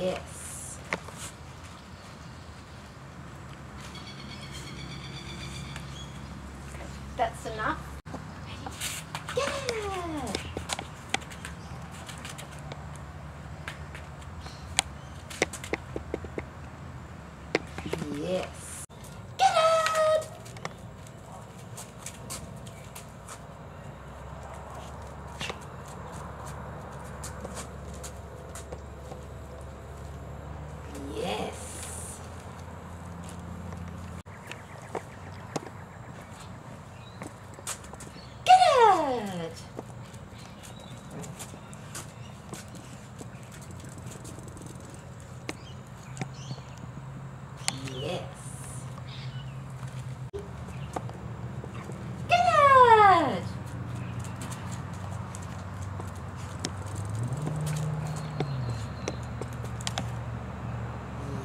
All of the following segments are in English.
Yes. That's enough. Yeah. Yes.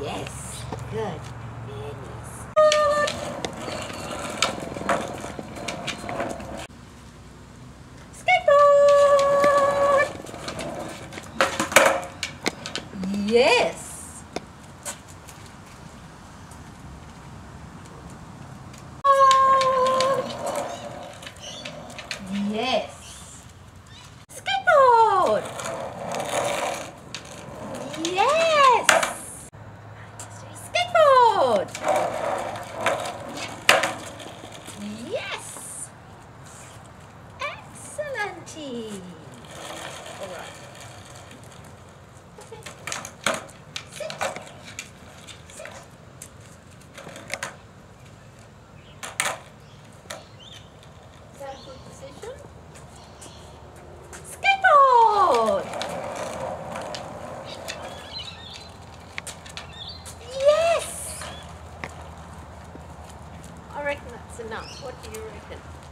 Yes. Good. Skateboard. Yes. Enough. What do you reckon?